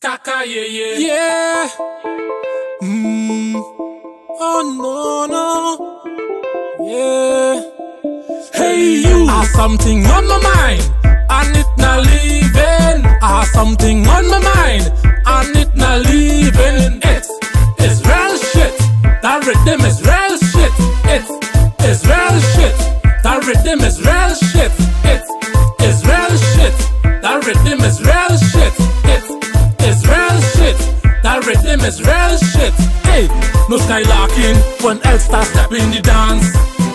Kaka yeah yeah. Yeah. Mm. Oh no no. Yeah. Hey you. I have something on my mind, and it not leaving. I have something on my mind, and it not leaving. It is real shit. That rhythm is real shit. It is real shit. That rhythm is real shit. It is real shit. That rhythm is shit. Hey, no skylarking when L-Star step in the dance.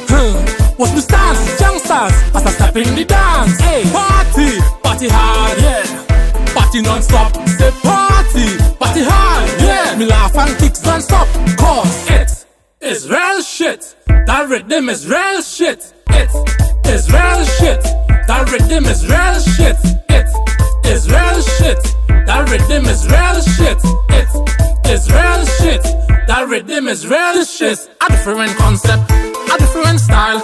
Hmm, huh. What's my stance, youngsters? As I step in the dance. Hey, party, party hard, yeah. Party non-stop, say party, party hard, yeah. Me laugh and kicks non-stop, cause It is real shit. That rhythm is real shit. It is real shit. That rhythm is real shit. It is real shit. That rhythm is real shit. It is real shit. A different concept, a different style,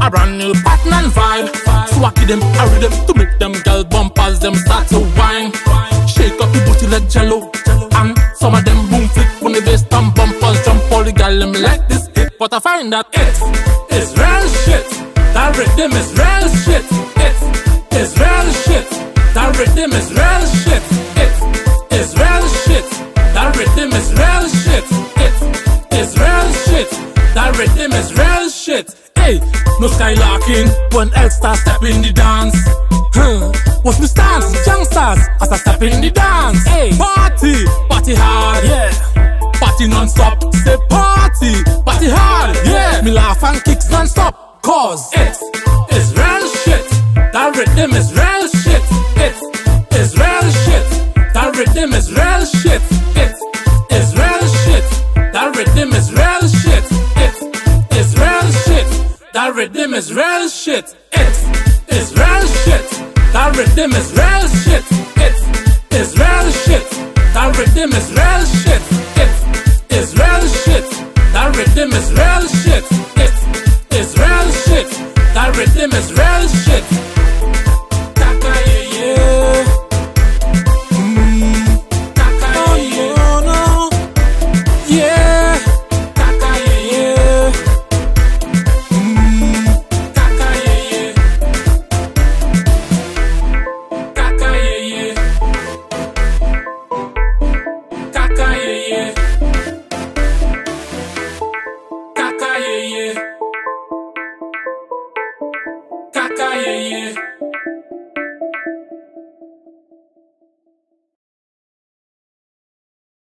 a brand new pattern and vibe. So I give them a rhythm to make them girl bumpers them start to whine. Shake up your booty like jello, and some of them boom flip when the bass and bumpers jump. All the girl them like this hit, but I find that It is real shit. That rhythm is real shit. It is real shit. That rhythm is real shit. That rhythm is real shit. Hey, no skylarking when L-Star step in the dance. Huh. What's my stance, youngsters? As I step in the dance. Hey, party, party hard, yeah. Party non-stop, say party, party hard, yeah. Me laugh and kicks non-stop, cause It is real shit. That rhythm is real shit. It is real shit. That rhythm is real shit. It is real shit. That rhythm is real shit. That rhythm is real shit. It is real shit. That rhythm is real shit. It is real shit. That rhythm is real shit. It is real shit. That rhythm is real shit. It is real shit. That rhythm is real shit.